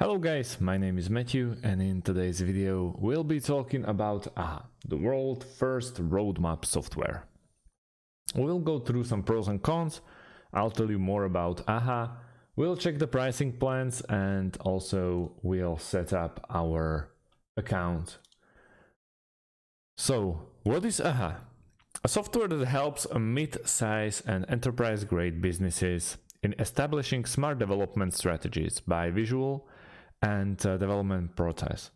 Hello guys, my name is Matthew and in today's video we'll be talking about AHA, the world first roadmap software. We'll go through some pros and cons, I'll tell you more about AHA, we'll check the pricing plans and also we'll set up our account. So, what is AHA? A software that helps mid-size and enterprise-grade businesses in establishing smart development strategies by visual and uh, development process,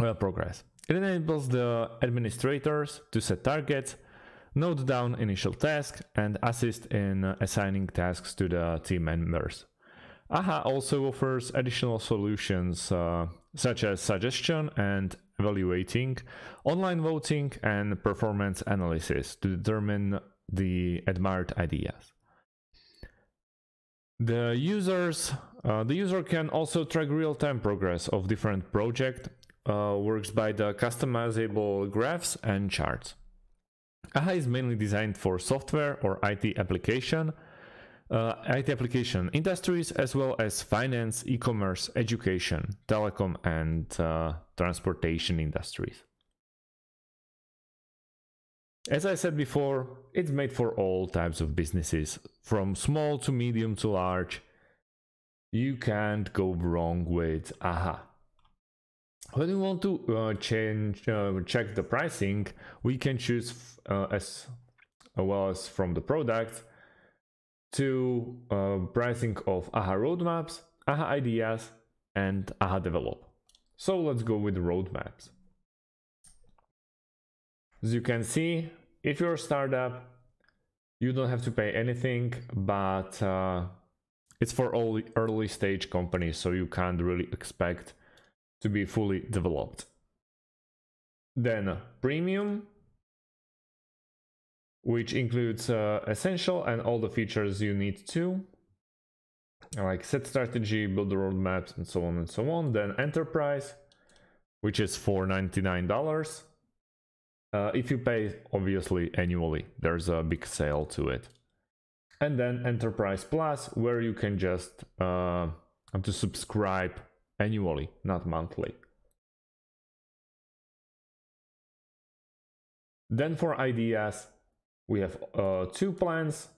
uh, progress. It enables the administrators to set targets, note down initial tasks, and assist in uh, assigning tasks to the team members. AHA also offers additional solutions uh, such as suggestion and evaluating, online voting, and performance analysis to determine the admired ideas. The users, uh, the user can also track real-time progress of different project, uh, works by the customizable graphs and charts. AHA is mainly designed for software or IT application, uh, IT application industries as well as finance, e-commerce, education, telecom and uh, transportation industries. As I said before, it's made for all types of businesses, from small to medium to large. You can't go wrong with AHA. When we want to uh, change, uh, check the pricing, we can choose uh, as well as from the product to uh, pricing of AHA roadmaps, AHA ideas, and AHA develop. So let's go with roadmaps. As you can see, if you're a startup, you don't have to pay anything, but uh, it's for all early stage companies, so you can't really expect to be fully developed. Then premium, which includes uh, essential and all the features you need to, like set strategy, build the roadmaps, and so on and so on. Then enterprise, which is for $99 uh, if you pay, obviously, annually, there's a big sale to it. And then Enterprise Plus, where you can just uh, have to subscribe annually, not monthly. Then for ideas, we have uh, two plans,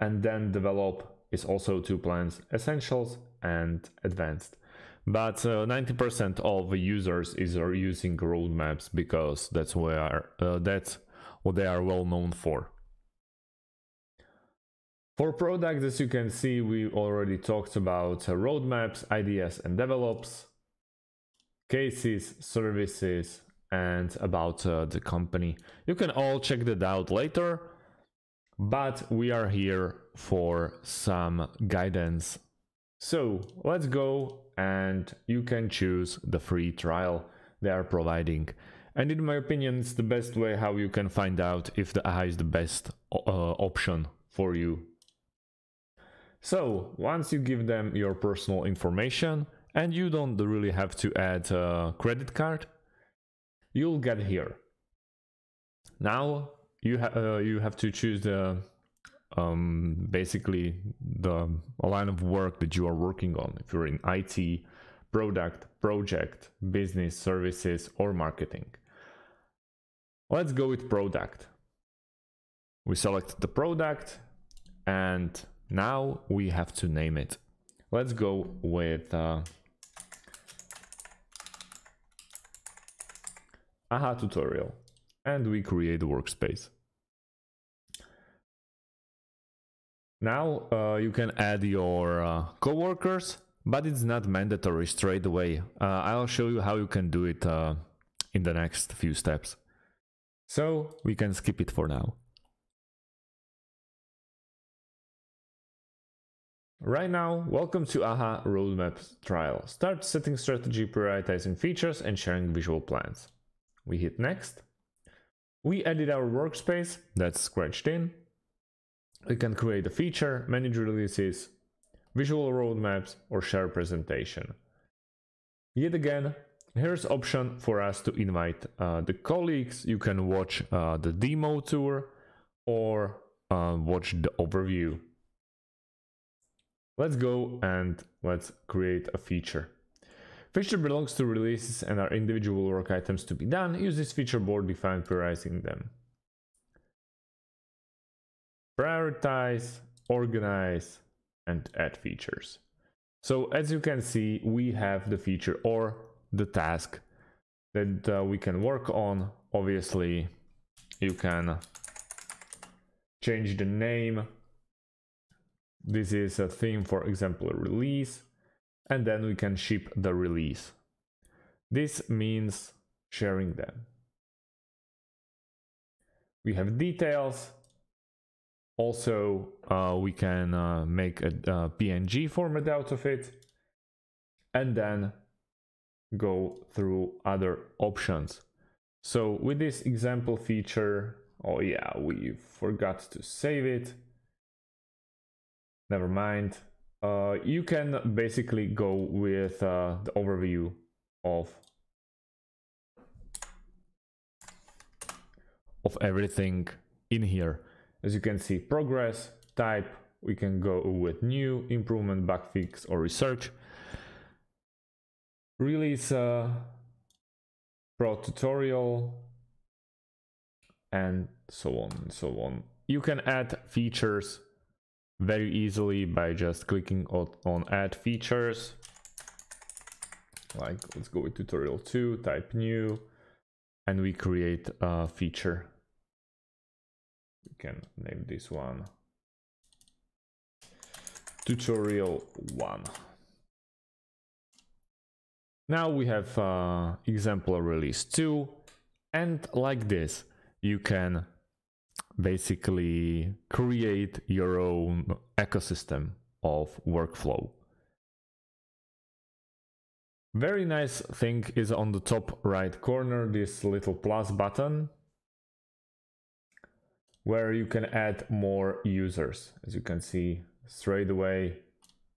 and then develop is also two plans, essentials and advanced but 90% uh, of the users is are using roadmaps because that's where uh, that's what they are well known for. For products, as you can see, we already talked about uh, roadmaps, ideas and develops, cases, services, and about uh, the company. You can all check that out later, but we are here for some guidance. So let's go and you can choose the free trial they are providing. And in my opinion, it's the best way how you can find out if the AHA is the best uh, option for you. So once you give them your personal information and you don't really have to add a credit card, you'll get here. Now you, ha uh, you have to choose the um, basically the line of work that you are working on. If you're in IT, product, project, business, services, or marketing. Let's go with product. We select the product and now we have to name it. Let's go with uh, AHA tutorial and we create a workspace. Now uh, you can add your uh, coworkers, but it's not mandatory straight away. Uh, I'll show you how you can do it uh, in the next few steps. So we can skip it for now. Right now, welcome to AHA Roadmap trial. Start setting strategy, prioritizing features and sharing visual plans. We hit next. We edit our workspace, that's scratched in. We can create a feature, manage releases, visual roadmaps, or share presentation. Yet again, here's option for us to invite uh, the colleagues. You can watch uh, the demo tour or uh, watch the overview. Let's go and let's create a feature. Feature belongs to releases and are individual work items to be done. Use this feature board define prioritizing them. Prioritize, organize, and add features. So as you can see, we have the feature or the task that uh, we can work on. Obviously, you can change the name. This is a theme, for example, release, and then we can ship the release. This means sharing them. We have details. Also, uh, we can uh, make a, a PNG format out of it and then go through other options. So with this example feature, oh yeah, we forgot to save it. Never mind. Uh, you can basically go with uh, the overview of of everything in here. As you can see, progress, type, we can go with new, improvement, bug fix, or research. Release uh, pro tutorial, and so on and so on. You can add features very easily by just clicking on, add features. Like, let's go with tutorial 2, type new, and we create a feature. We can name this one. Tutorial one. Now we have uh, example release 2 and like this you can basically create your own ecosystem of workflow very nice thing is on the top right corner this little plus button where you can add more users. As you can see straight away,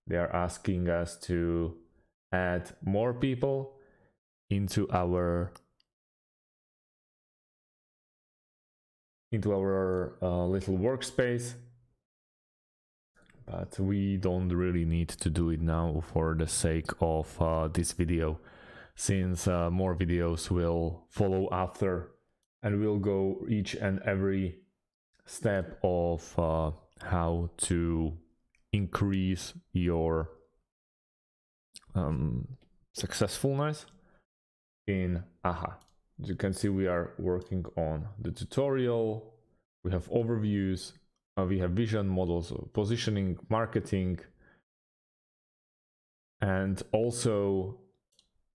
they are asking us to add more people into our into our uh, little workspace but we don't really need to do it now for the sake of uh, this video since uh, more videos will follow after and we'll go each and every step of uh, how to increase your um, successfulness in AHA. As you can see, we are working on the tutorial. We have overviews. Uh, we have vision models, positioning, marketing. And also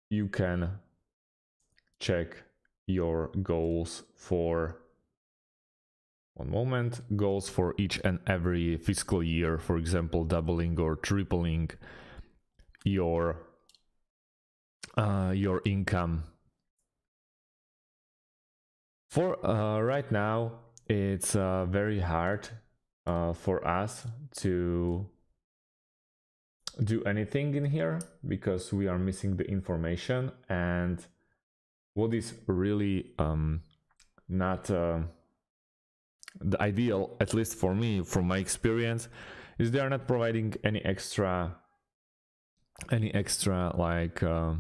you can check your goals for one moment, goals for each and every fiscal year, for example, doubling or tripling your uh, your income. For uh, right now, it's uh, very hard uh, for us to do anything in here because we are missing the information and what is really um, not uh, the ideal, at least for me, from my experience, is they are not providing any extra, any extra like uh,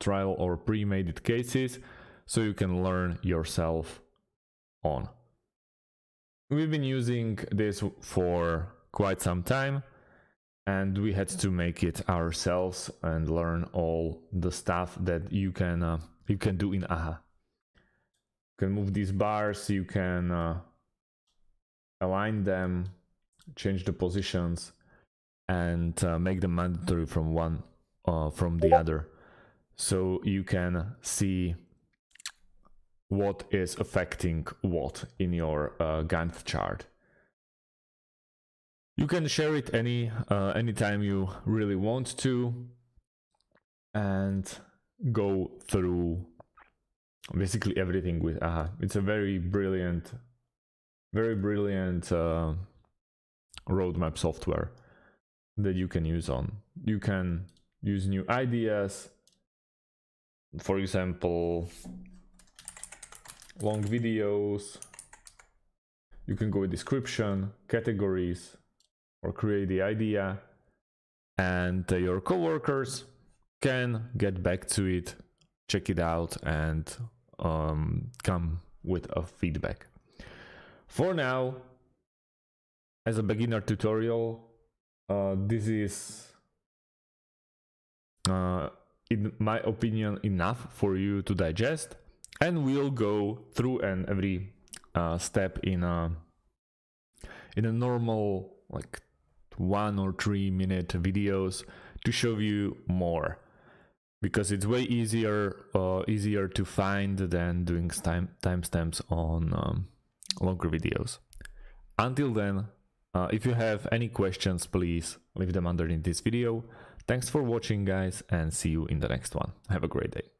trial or pre-made cases, so you can learn yourself on. We've been using this for quite some time and we had to make it ourselves and learn all the stuff that you can uh, you can do in AHA you can move these bars, you can uh, align them, change the positions, and uh, make them mandatory from one uh, from the other. So you can see what is affecting what in your uh, Gantt chart. You can share it any uh, anytime you really want to and go through basically everything with AHA. It's a very brilliant, very brilliant uh, roadmap software that you can use on. You can use new ideas, for example, long videos. You can go with description, categories, or create the idea, and uh, your coworkers can get back to it, check it out, and um, come with a feedback. For now, as a beginner tutorial, uh, this is, uh, in my opinion, enough for you to digest, and we'll go through and every uh, step in a in a normal like one or three minute videos to show you more because it's way easier uh, easier to find than doing time timestamps on um, longer videos. Until then, uh, if you have any questions, please leave them underneath this video. Thanks for watching guys and see you in the next one. Have a great day.